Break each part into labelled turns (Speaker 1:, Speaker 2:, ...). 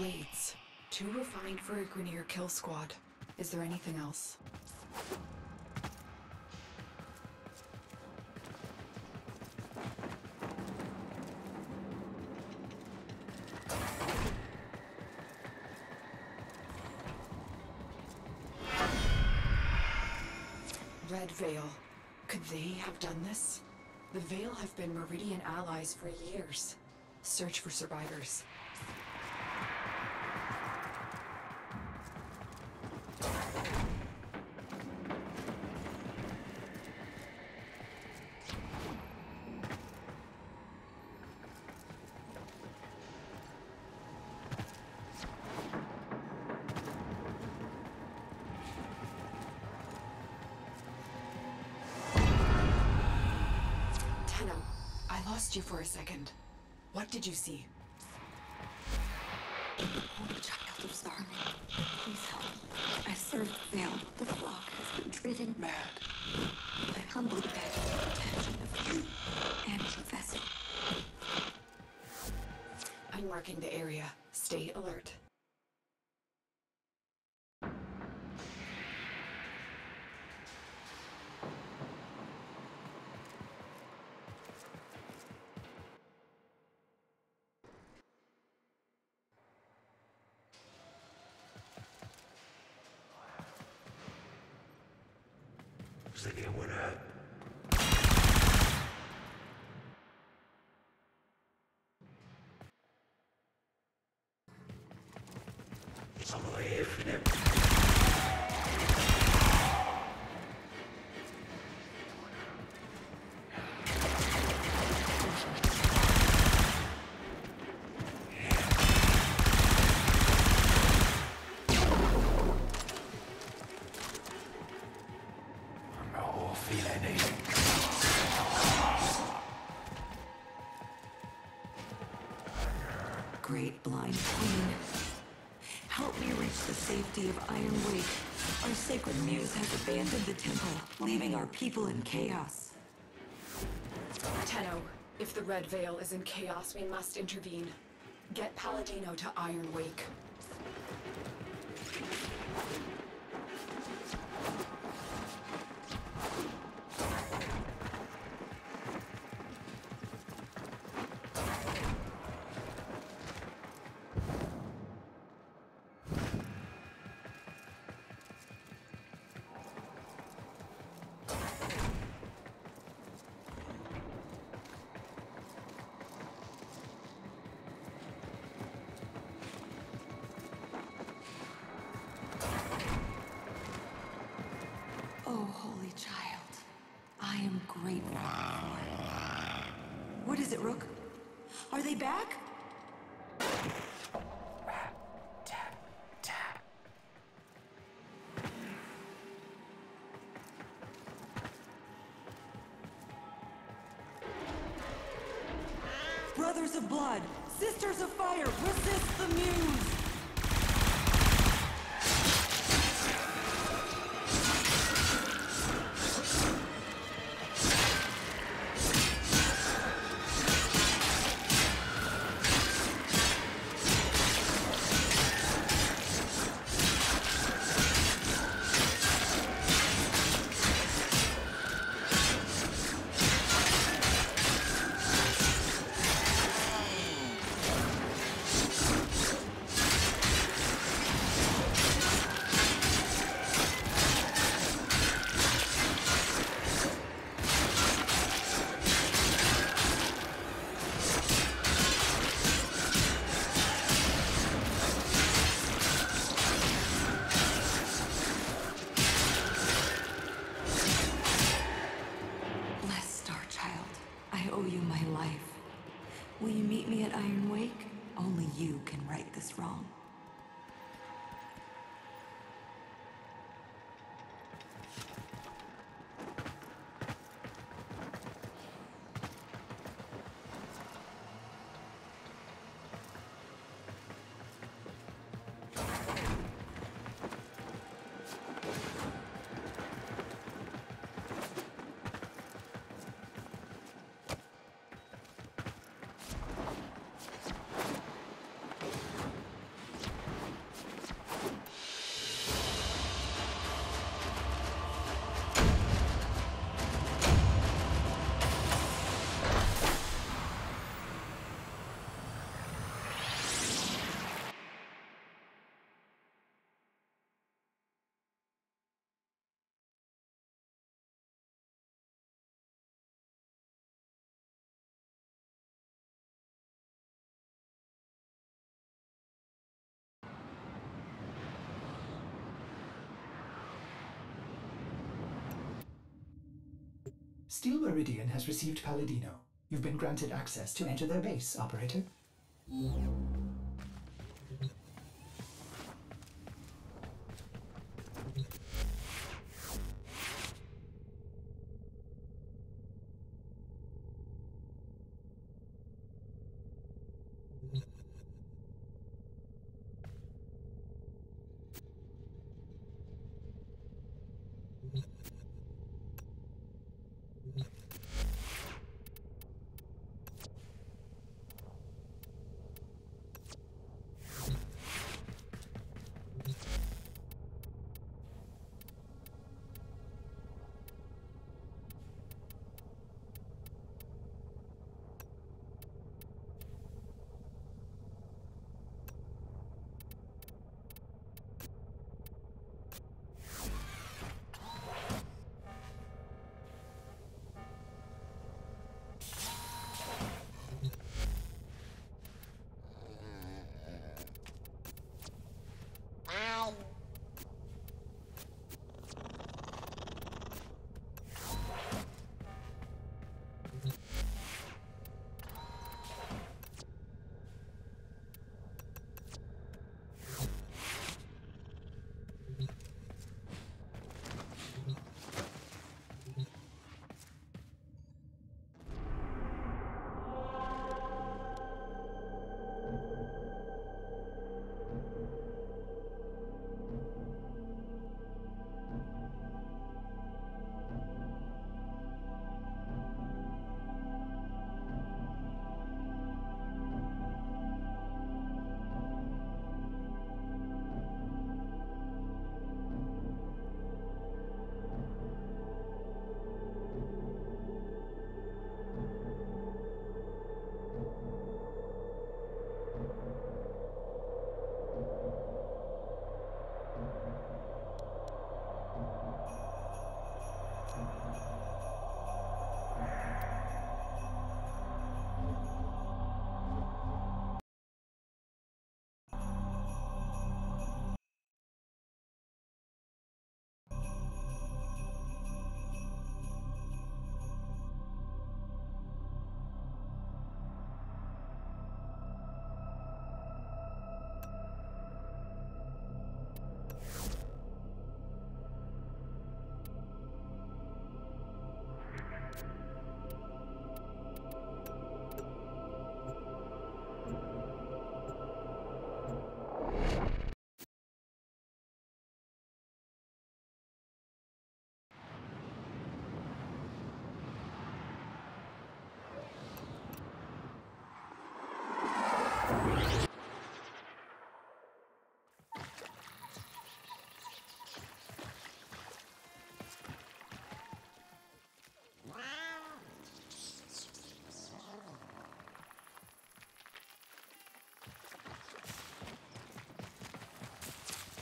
Speaker 1: blades. Too refined for a Grineer kill squad. Is there anything else? Red Veil. Could they have done this? The Veil have been Meridian allies for years. Search for survivors. Lost you for a second. What did you see?
Speaker 2: Thinking it would hurt.
Speaker 3: Safety of Iron Wake. Our sacred muse has abandoned the temple, leaving our people in chaos.
Speaker 1: Tenno, if the Red Veil is in chaos, we must intervene. Get Palladino to Iron Wake.
Speaker 3: What is it, Rook? Are they back?
Speaker 4: Steel Meridian has received Palladino. You've been granted access to enter their base, Operator.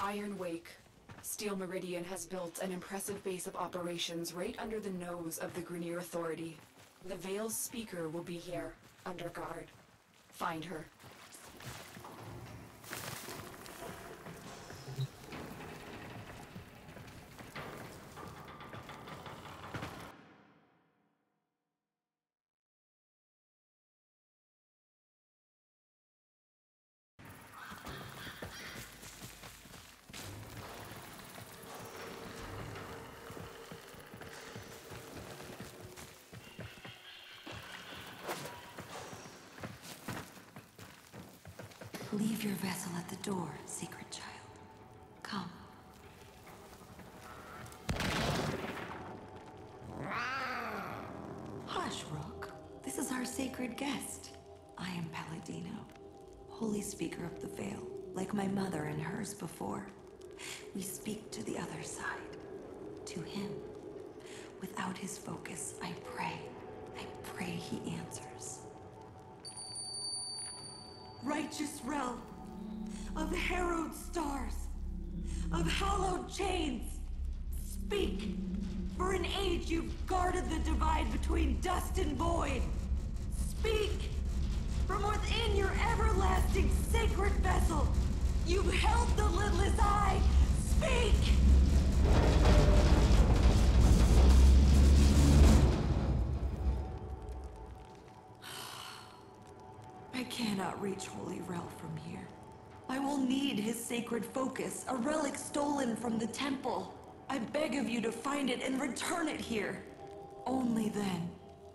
Speaker 1: Iron Wake. Steel Meridian has built an impressive base of operations right under the nose of the Grineer Authority. The Veil's speaker will be here, under guard. Find her.
Speaker 3: Leave your vessel at the door, secret child. Come. Hush, Rook. This is our sacred guest. I am Palladino, Holy Speaker of the Veil, like my mother and hers before. We speak to the other side, to him. Without his focus, I pray. I pray he answers. Righteous realm of harrowed stars, of hallowed chains, speak! For an age you've guarded the divide between dust and void. Speak! From within your everlasting sacred vessel, you've held the lidless eye. Speak! Cannot reach Holy Rel from here. I will need his sacred focus, a relic stolen from the temple. I beg of you to find it and return it here. Only then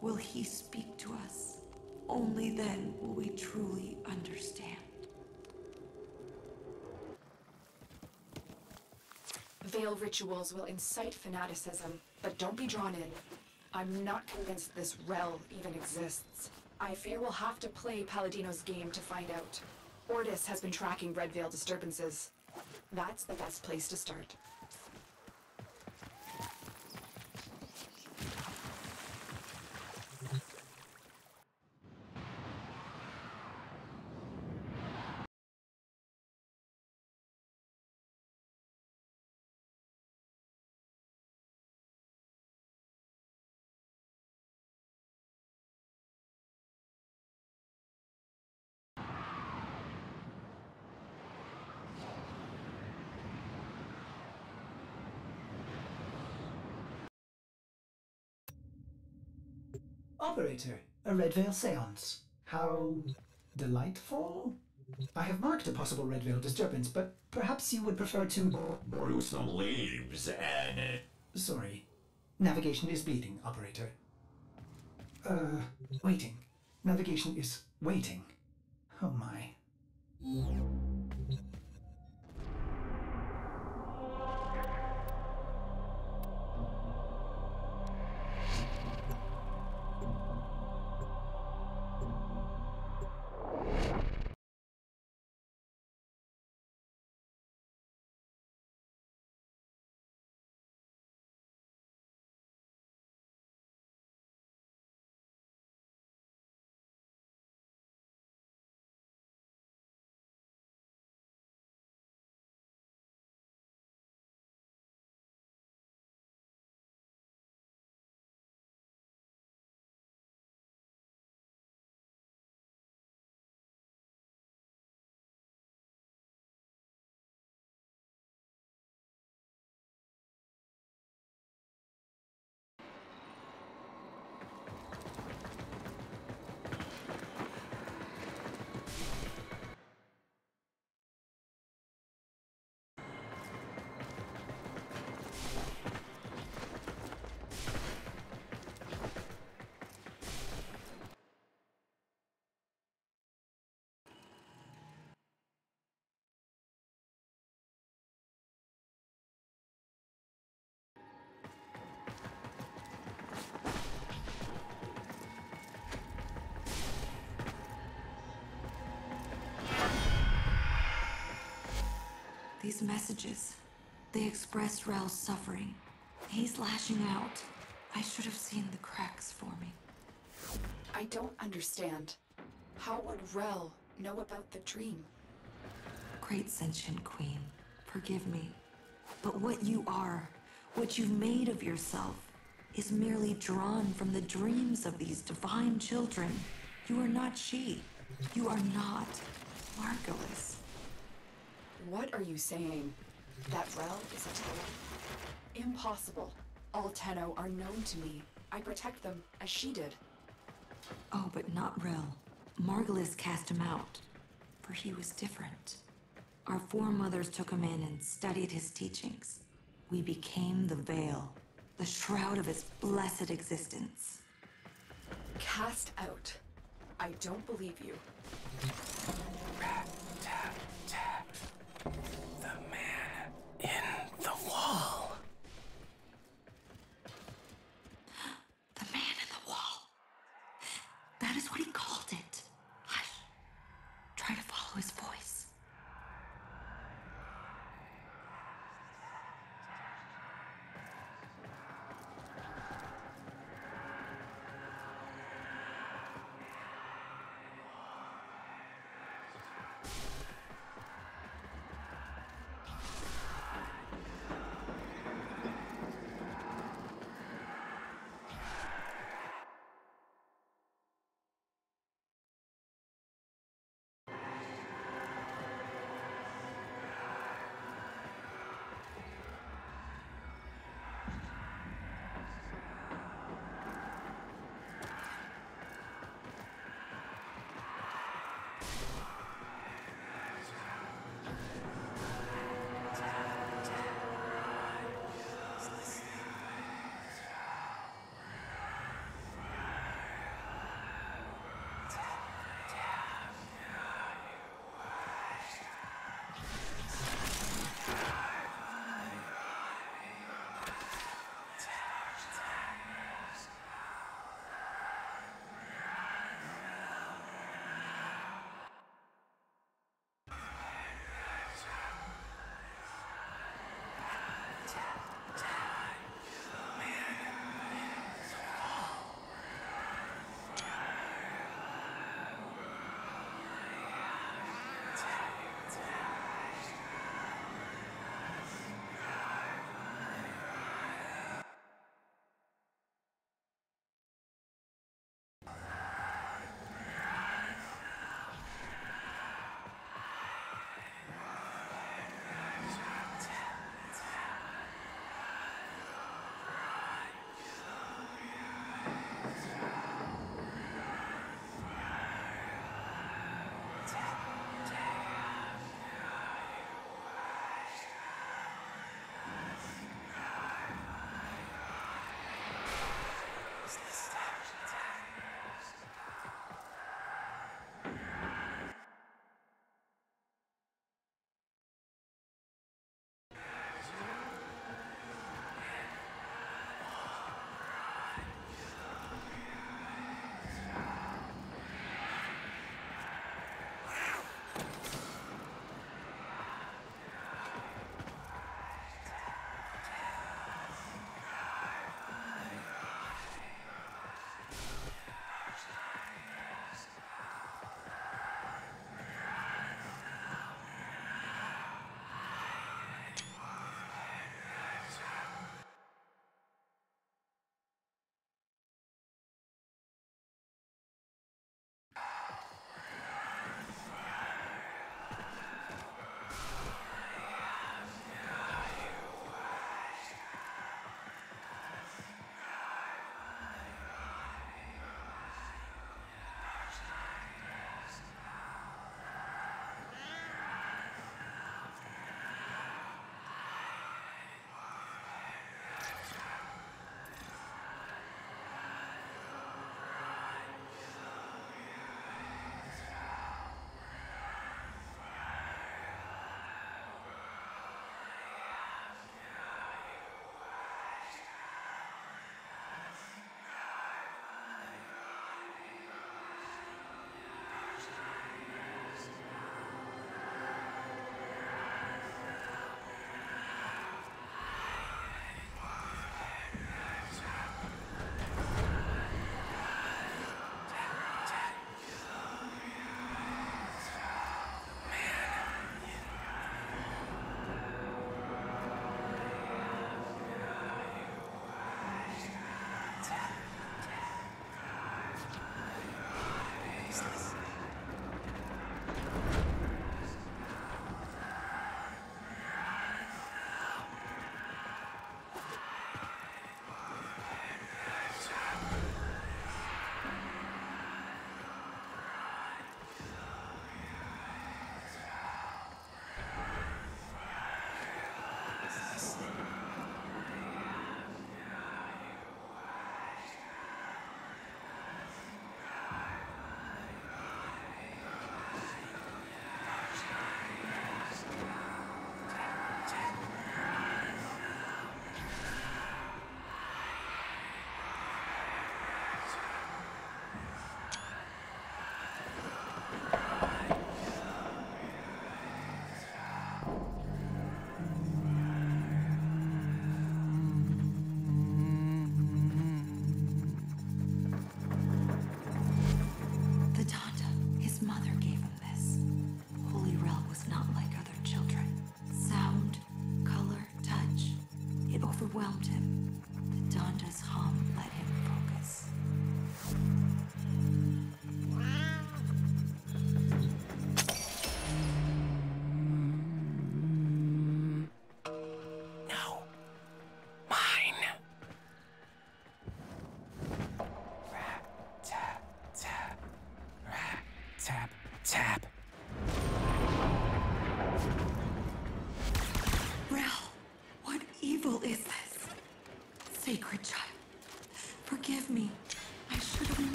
Speaker 3: will he speak to us. Only then will we truly understand.
Speaker 1: Veil rituals will incite fanaticism, but don't be drawn in. I'm not convinced this Rel even exists. I fear we'll have to play Palladino's game to find out. Ordis has been tracking Red Veil disturbances. That's the best place to start.
Speaker 4: Operator, a Red Veil seance. How delightful. I have marked a possible Red Veil disturbance, but perhaps you would prefer to.
Speaker 2: Brew some leaves and.
Speaker 4: Sorry. Navigation is bleeding, operator. Uh, waiting. Navigation is waiting. Oh my.
Speaker 3: These messages, they express Rel's suffering. He's lashing out. I should have seen the cracks forming.
Speaker 1: I don't understand. How would Rel know about the dream?
Speaker 3: Great sentient queen, forgive me. But what you are, what you've made of yourself, is merely drawn from the dreams of these divine children. You are not she. You are not Margulis.
Speaker 1: What are you saying? That Rel is a Tenno? Impossible. All Tenno are known to me. I protect them, as she did.
Speaker 3: Oh, but not Rel. Margulis cast him out, for he was different. Our foremothers took him in and studied his teachings. We became the Veil, the shroud of his blessed existence.
Speaker 1: Cast out. I don't believe you.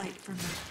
Speaker 3: Light from me.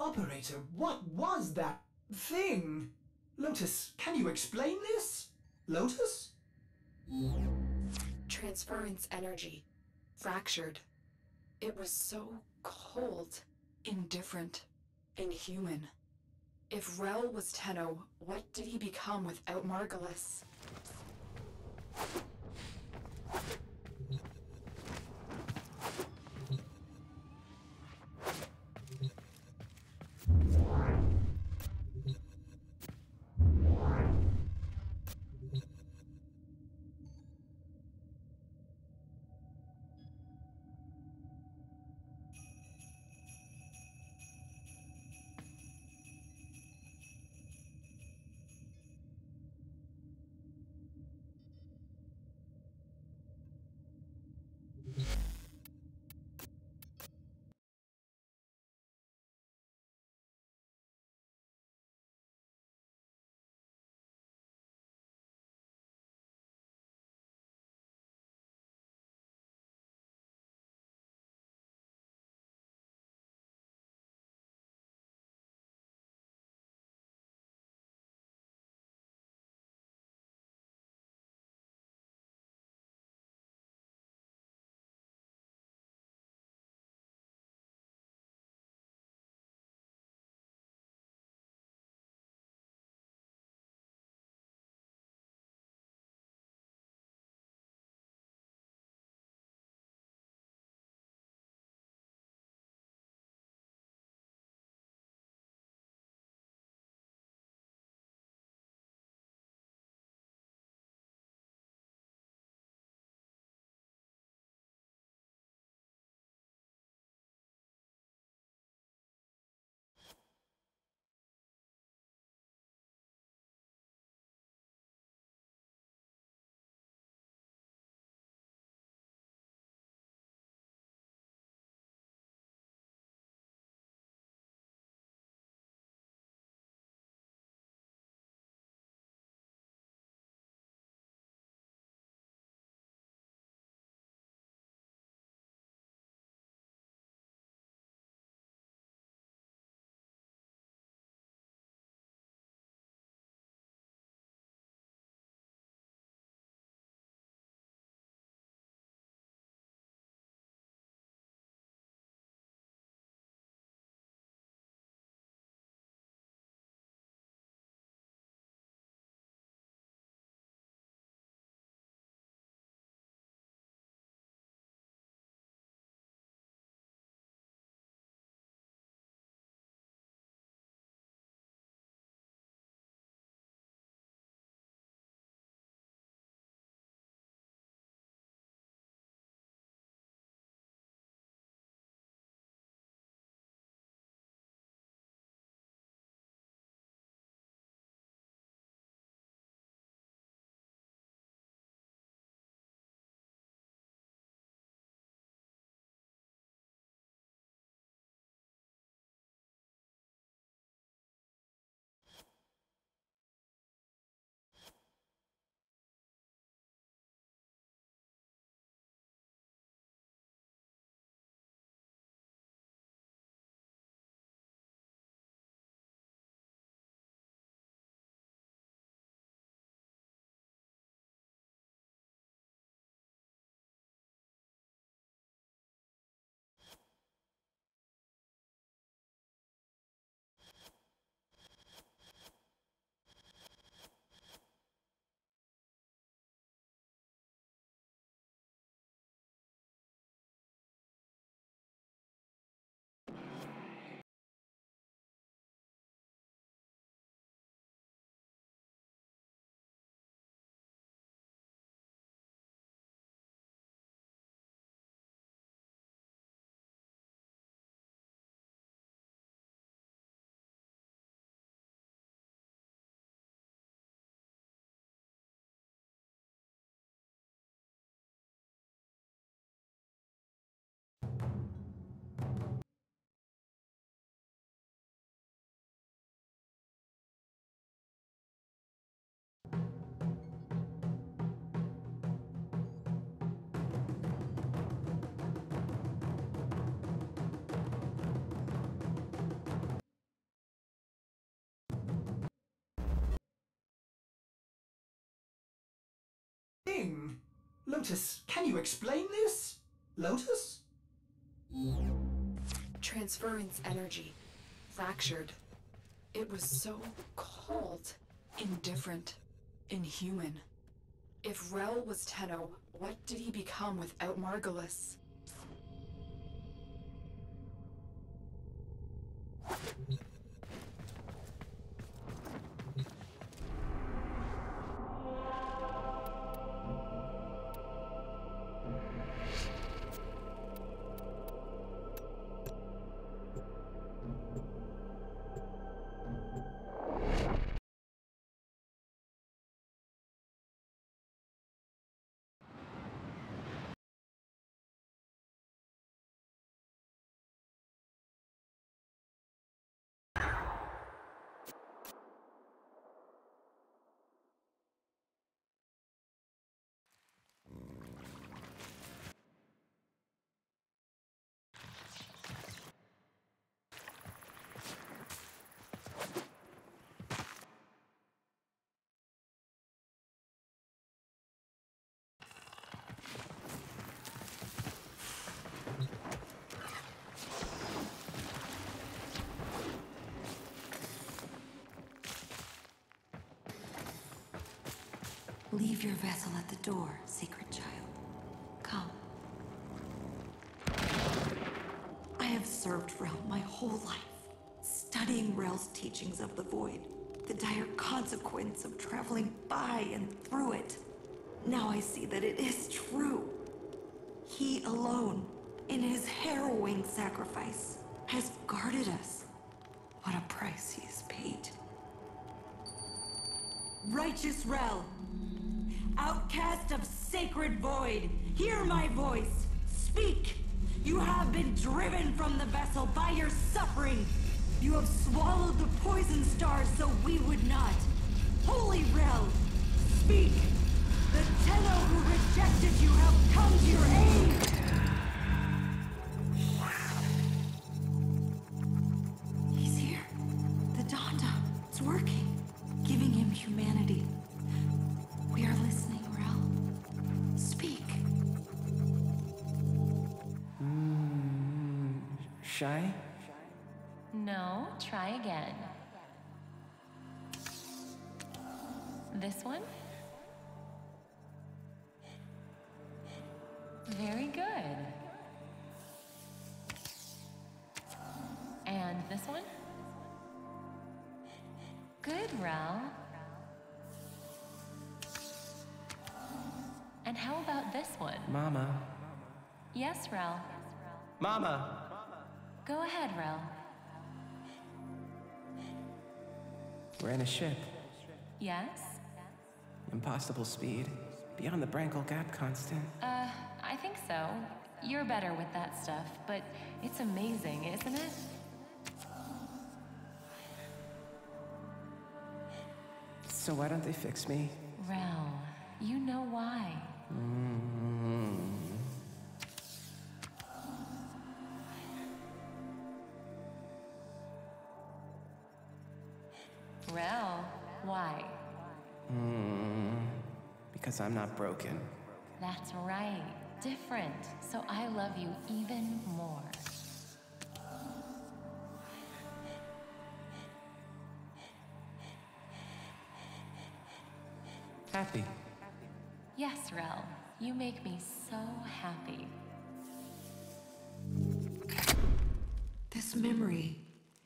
Speaker 4: Operator, what was that thing? Lotus, can you explain this? Lotus?
Speaker 1: Transference energy. Fractured. It was so cold, indifferent, inhuman. If Rel was Tenno, what did he become without Margulis?
Speaker 4: Lotus, can you explain this? Lotus?
Speaker 1: Transference energy. Fractured. It was so cold. Indifferent. Inhuman. If Rel was Tenno, what did he become without Margulis?
Speaker 3: Leave your vessel at the door, sacred child. Come. I have served Rell my whole life, studying Rell's teachings of the Void, the dire consequence of traveling by and through it. Now I see that it is true. He alone, in his harrowing sacrifice, has guarded us. What a price he has paid. Righteous Rell, outcast of sacred void, hear my voice. Speak! You have been driven from the vessel by your suffering. You have swallowed the poison stars so we would not. Holy Rell, speak! The Tenno who rejected you have come to your aid!
Speaker 5: No, try again. This one? Very good. And this one? Good, Rell. And how about this one?
Speaker 6: Mama.
Speaker 5: Yes, Rell.
Speaker 6: Mama!
Speaker 5: Go ahead, Rell.
Speaker 6: We're in a ship.
Speaker 5: Yes?
Speaker 6: Impossible speed. Beyond the Brankel Gap constant.
Speaker 5: Uh, I think so. You're better with that stuff, but it's amazing, isn't it?
Speaker 6: So why don't they fix me?
Speaker 5: Rell, you know why. Rell,
Speaker 6: Because I'm not broken.
Speaker 5: That's right. Different. So I love you even more.
Speaker 6: Happy.
Speaker 5: Yes, Rell. You make me so happy.
Speaker 3: This memory,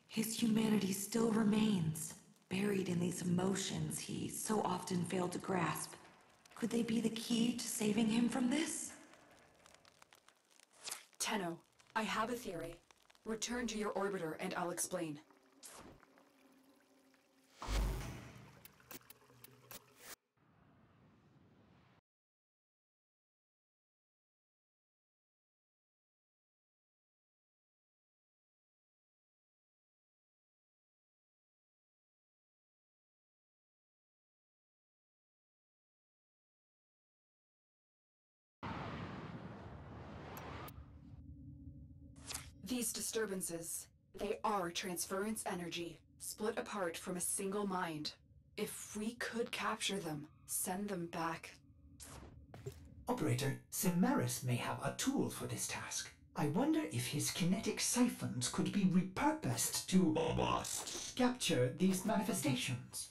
Speaker 3: his humanity still remains, buried in these emotions he so often failed to grasp. Could they be the key to saving him from this?
Speaker 1: Tenno, I have a theory. Return to your orbiter and I'll explain. These disturbances, they are transference energy, split apart from a single mind. If we could capture them, send them back.
Speaker 4: Operator, Simaris may have a tool for this task. I wonder if his kinetic siphons could be repurposed to
Speaker 2: Almost.
Speaker 4: capture these manifestations.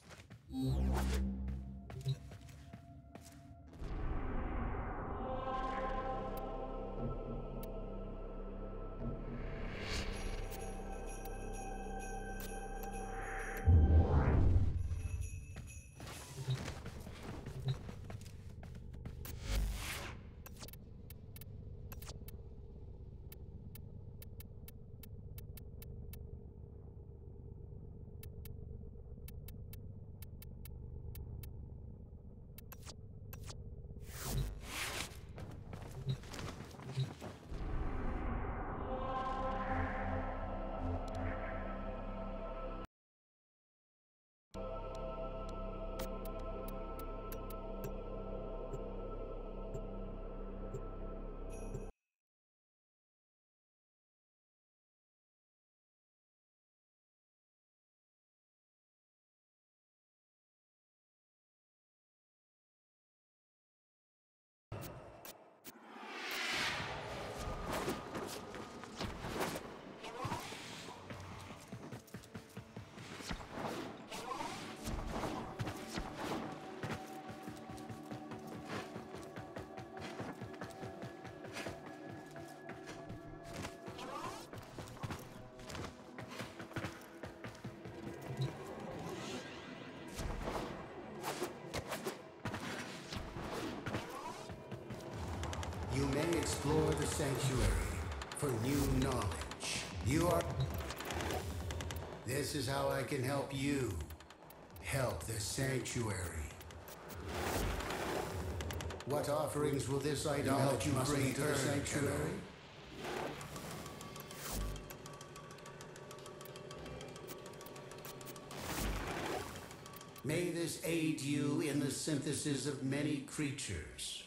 Speaker 7: Sanctuary for new knowledge. You are. This is how I can help you help the sanctuary. What offerings will this you bring to the sanctuary? May this aid you in the synthesis of many creatures.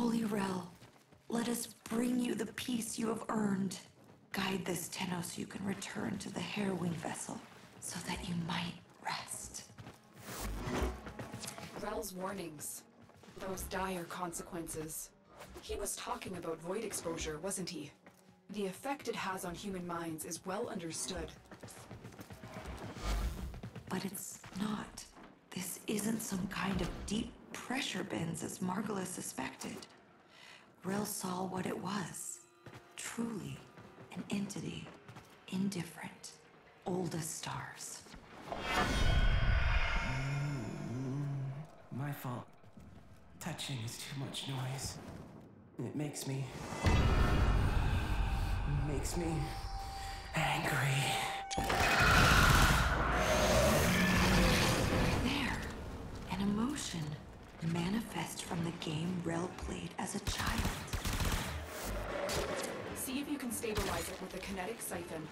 Speaker 3: Rell. Let us bring you the peace you have earned. Guide this Tenno so you can return to the harrowing vessel, so that you might rest.
Speaker 1: Rell's warnings. Those dire consequences. He was talking about void exposure, wasn't he? The effect it has on human minds is well understood.
Speaker 3: But it's not. This isn't some kind of deep pressure bends as Margulis suspected. Rell saw what it was. Truly, an entity. Indifferent. Old as stars.
Speaker 6: Mm, my fault. Touching is too much noise. It makes me. makes me. angry.
Speaker 3: There. An emotion. Manifest from the game Rell played as a child.
Speaker 1: See if you can stabilize it with a kinetic siphon.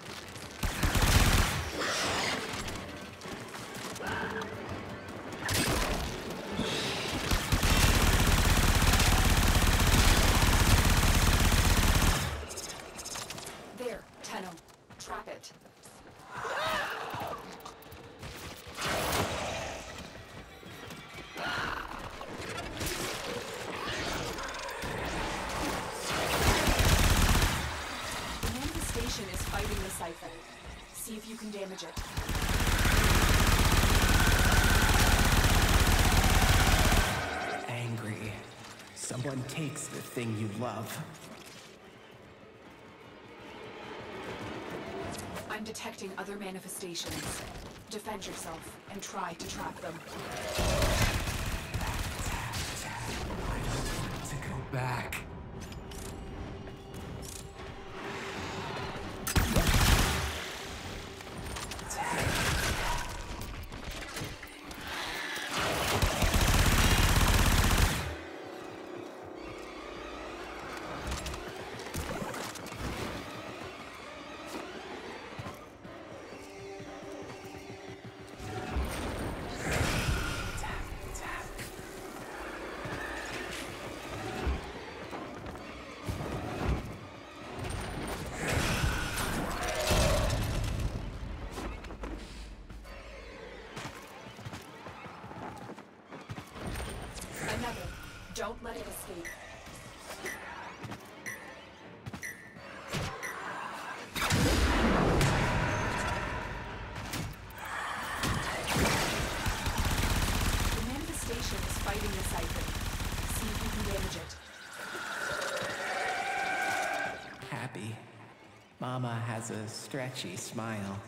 Speaker 1: There, Tenno. Trap it. The manifestation is fighting the siphon. See if you can damage it.
Speaker 6: Angry. Takes the thing you love.
Speaker 1: I'm detecting other manifestations. Defend yourself and try to trap them. Don't let it escape. The manifestation is fighting the siphon. See if you can damage it.
Speaker 6: Happy. Mama has a stretchy smile.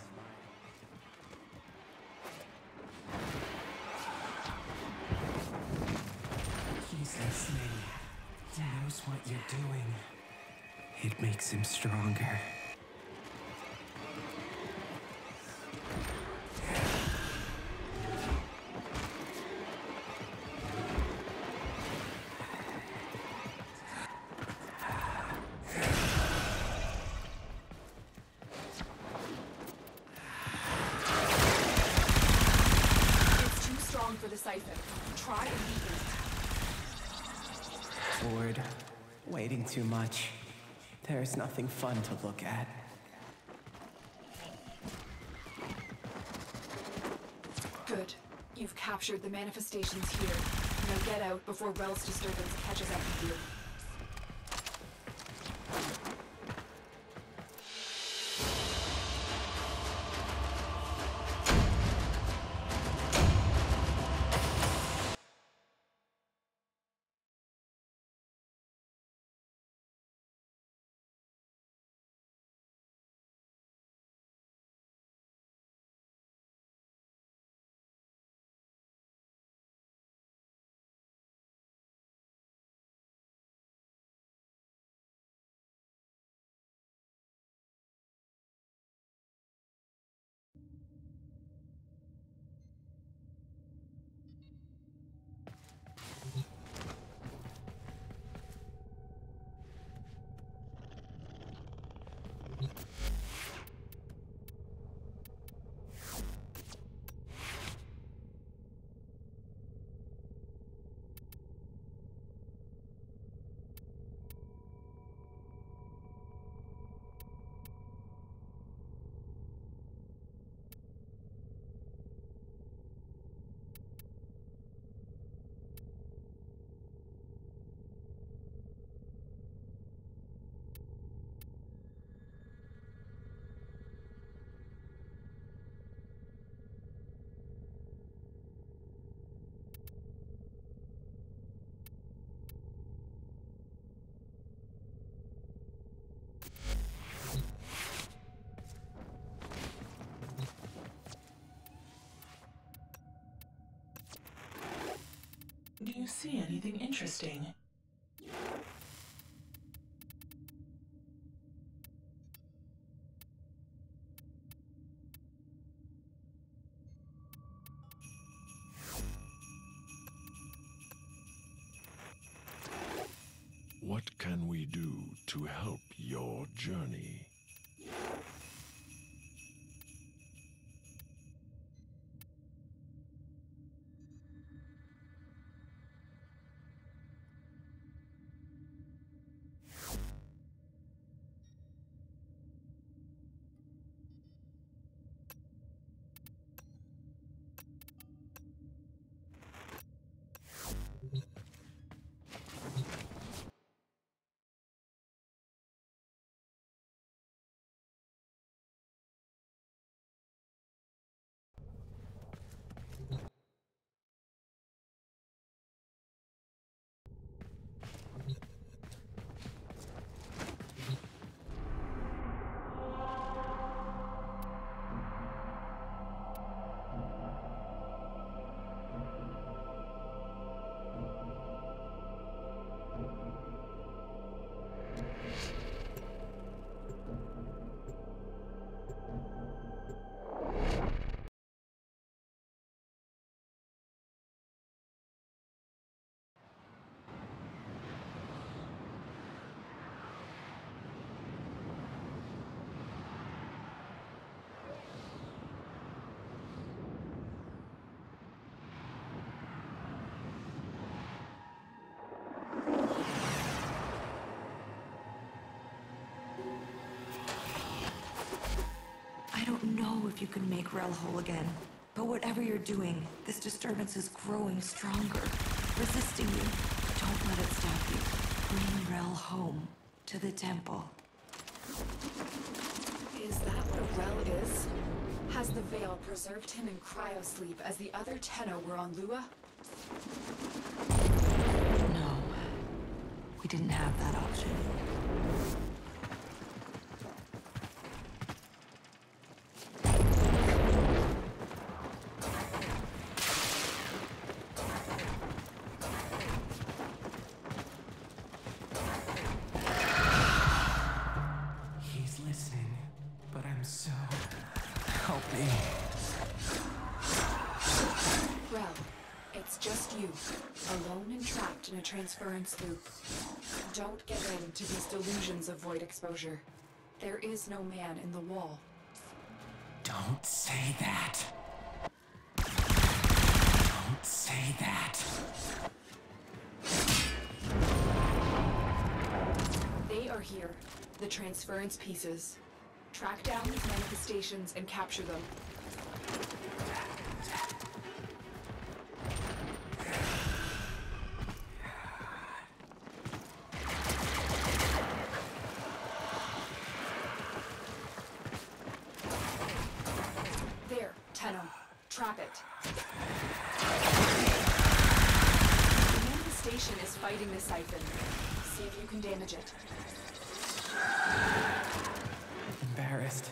Speaker 1: Too
Speaker 6: much. There's nothing fun to look at.
Speaker 1: Good. You've captured the manifestations here. Now get out before Rell's disturbance catches up with you.
Speaker 8: you see anything interesting?
Speaker 3: If you can make Rell whole again. But whatever you're doing, this disturbance is growing stronger, resisting you. Don't let it stop you. Bring Rell home to the temple.
Speaker 1: Is that what Rell is? Has the Veil preserved him in cryosleep as the other Tenno were on Lua?
Speaker 3: No. We didn't have that option.
Speaker 6: He's listening, but I'm so. Help me.
Speaker 1: Rell, it's just you, alone and trapped in a transference loop. Don't get into these delusions of void exposure. There is no man in the wall.
Speaker 6: Don't say that. Don't say that.
Speaker 1: They are here, the transference pieces. Track down these manifestations and capture them. There, Tenno. Trap it. The fighting the siphon. See if you can damage it.
Speaker 6: Embarrassed.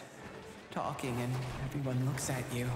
Speaker 6: Talking and everyone looks at you.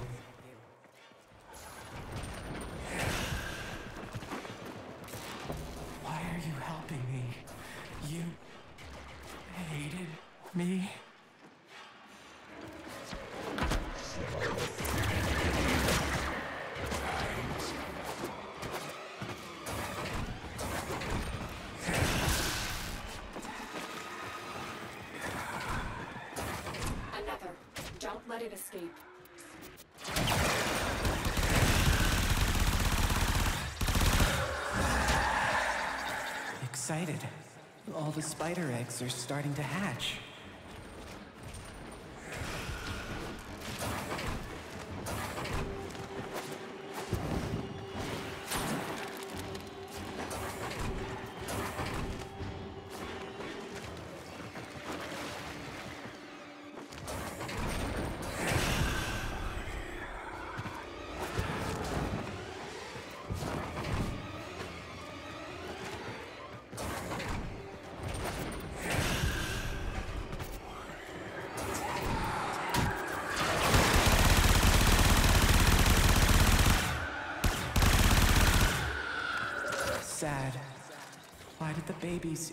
Speaker 6: All the spider eggs are starting to hatch.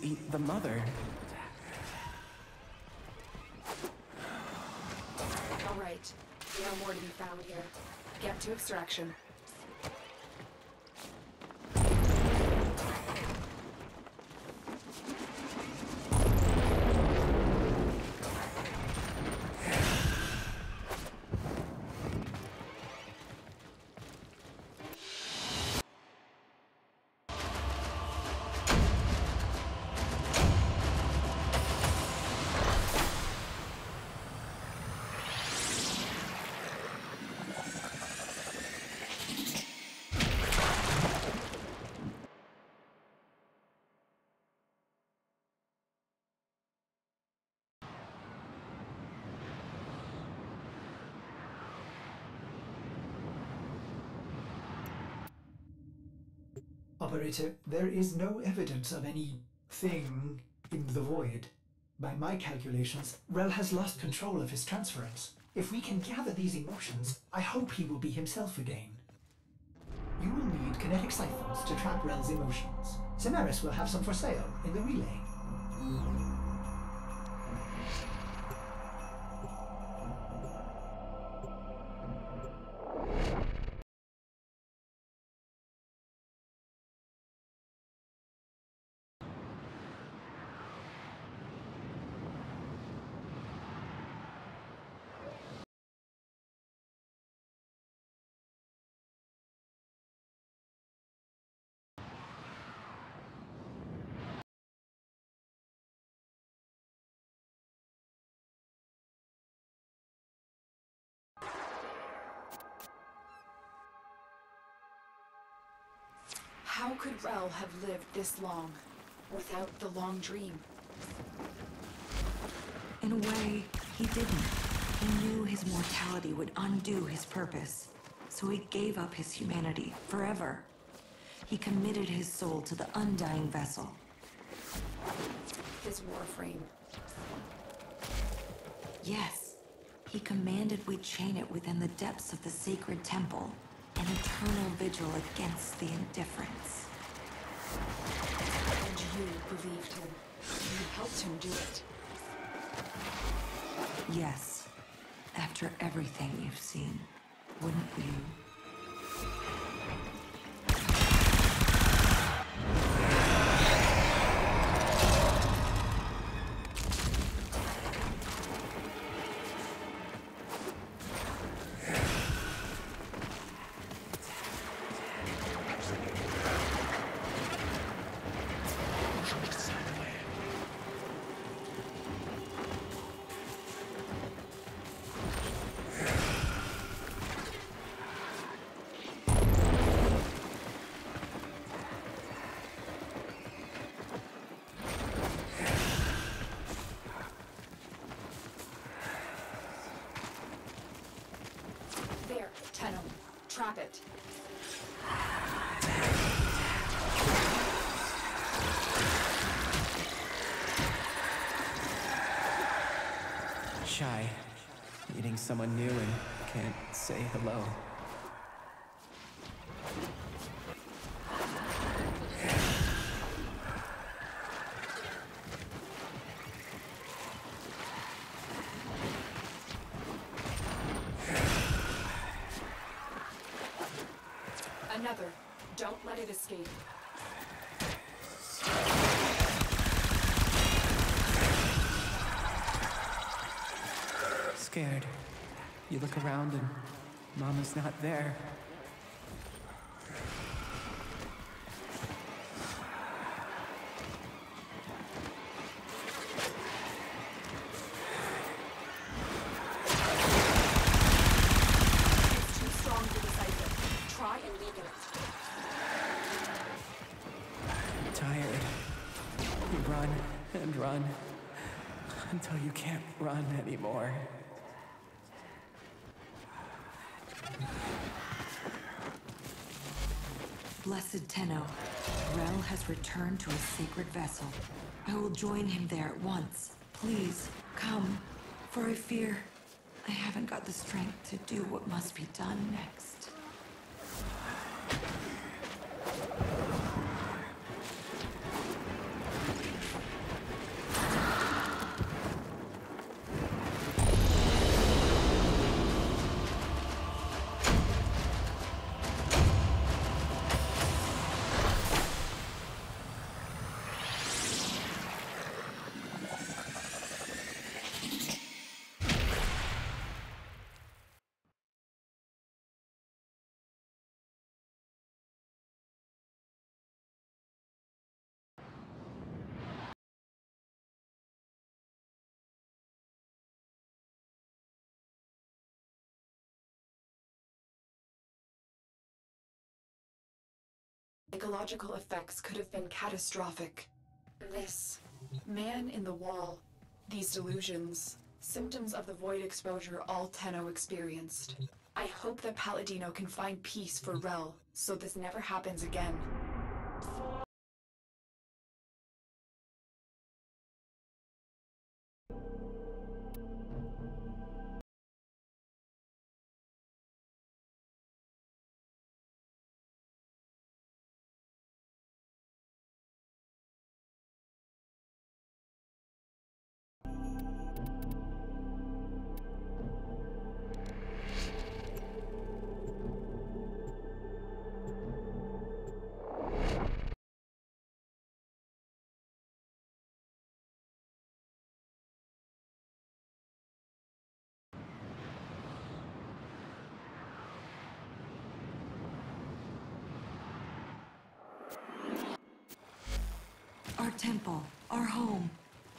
Speaker 6: Eat the mother.
Speaker 1: All right. There are more to be found here. Get to extraction.
Speaker 4: Operator, there is no evidence of any thing in the void. By my calculations, Rell has lost control of his transference. If we can gather these emotions, I hope he will be himself again. You will need kinetic siphons to trap Rell's emotions. Simaris will have some for sale in the relay.
Speaker 1: Have lived this long without the long dream?
Speaker 3: In a way, he didn't. He knew his mortality would undo his purpose, so he gave up his humanity forever. He committed his soul to the undying vessel.
Speaker 1: His warframe.
Speaker 3: Yes, he commanded we chain it within the depths of the sacred temple, an eternal vigil against the indifference.
Speaker 1: And you believed him. You helped him do it.
Speaker 3: Yes, after everything you've seen, wouldn't you?
Speaker 6: Shy. Meeting someone new and can't say hello.
Speaker 1: Another. Don't let it escape.
Speaker 6: Scared. You look around and Mama's not there.
Speaker 1: It's too strong for decisive. Try and weaken it.
Speaker 6: Tired. You run and run until you can't run anymore.
Speaker 3: Blessed Tenno, Rell has returned to his sacred vessel. I will join him there at once. Please, come, for I fear I haven't got the strength to do what must be done next.
Speaker 1: Ecological effects could have been catastrophic. This man in the wall, these delusions, symptoms of the void exposure all Tenno experienced. I hope that Palladino can find peace for Rell, so this never happens again.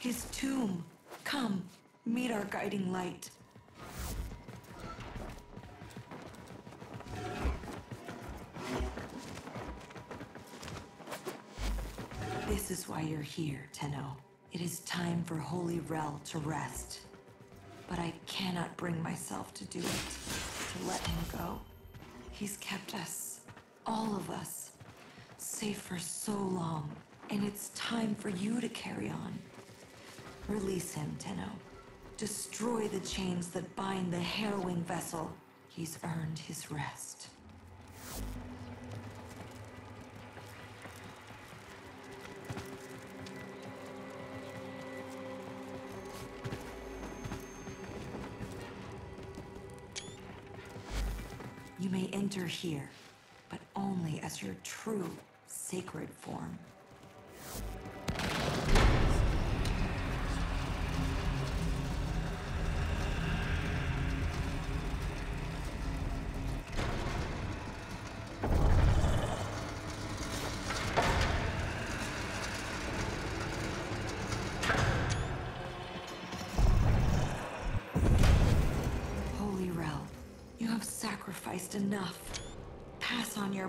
Speaker 3: His tomb. Come, meet our guiding light. This is why you're here, Tenno. It is time for Holy Rell to rest. But I cannot bring myself to do it, to let him go. He's kept us, all of us, safe for so long, and it's time for you to carry on. Release him, Tenno. Destroy the chains that bind the harrowing vessel. He's earned his rest. You may enter here, but only as your true, sacred form.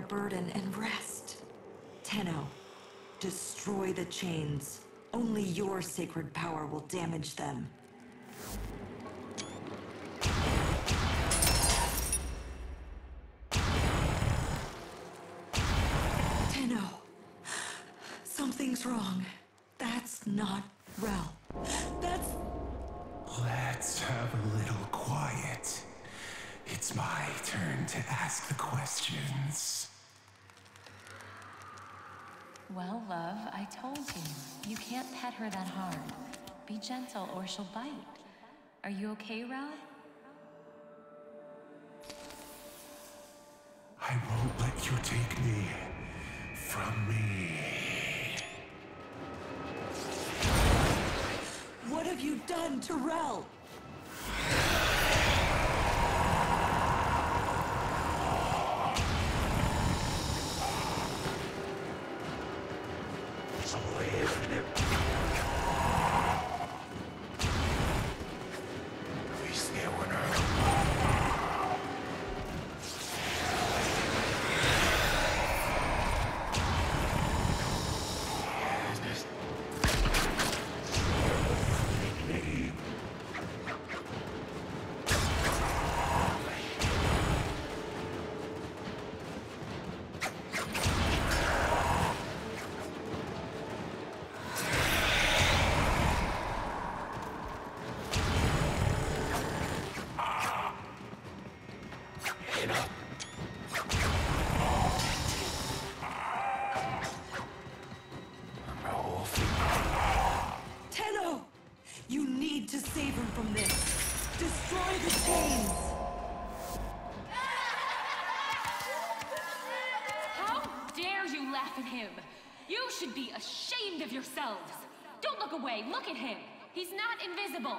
Speaker 3: Burden and rest. Tenno, destroy the chains. Only your sacred power will damage them.
Speaker 5: Gentle or she'll bite. Are you okay, Ralph?
Speaker 6: I won't let you take me from me.
Speaker 3: What have you done to
Speaker 5: Look at him. He's not invisible.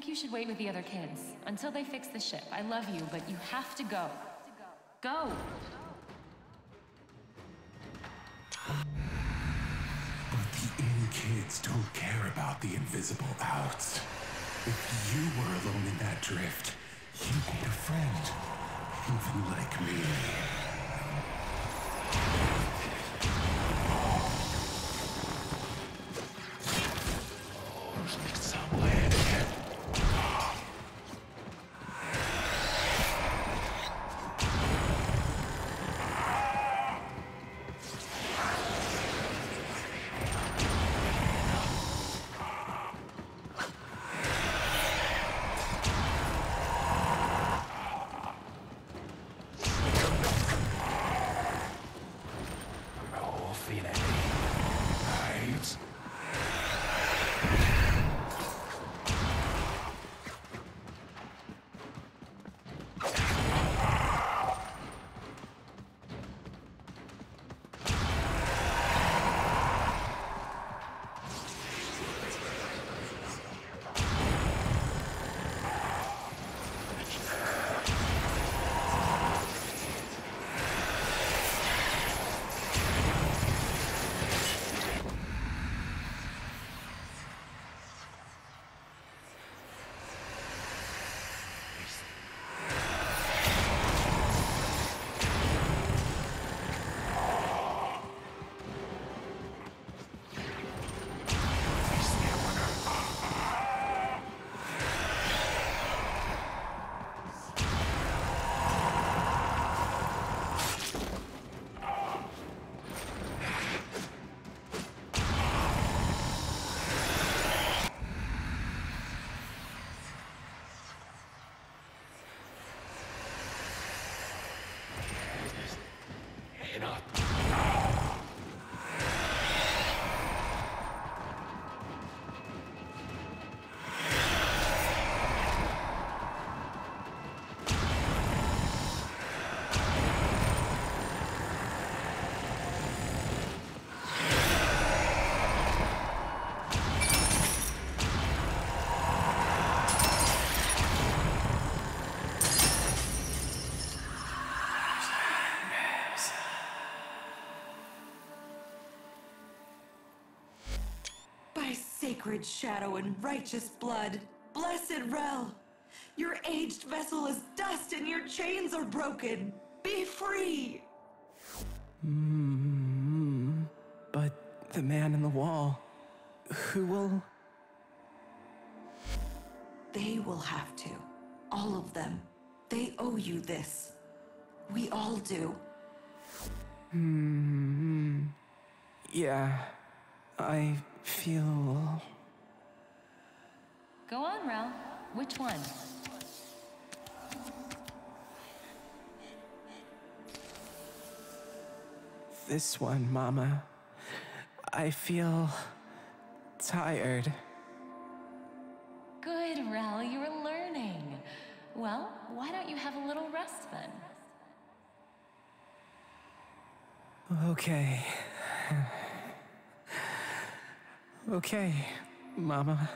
Speaker 5: Think you should wait with the other kids until they fix the ship. I love you, but you have to go. Go!
Speaker 9: But the in kids don't care about the invisible outs. If you were alone in that drift, you'd need a friend. Even like me.
Speaker 3: Sacred shadow and righteous blood, blessed Rell, your aged vessel is dust and your chains are broken. Be free!
Speaker 6: Hmm, but the man in the wall, who will.
Speaker 3: They will have to. All of them. They owe you this. We all do.
Speaker 6: Hmm, yeah, I feel.
Speaker 5: Go on, Rell. Which one?
Speaker 6: This one, Mama. I feel. tired.
Speaker 5: Good, Rell, you're learning. Well, why don't you have a little rest then?
Speaker 6: Okay. Okay, Mama.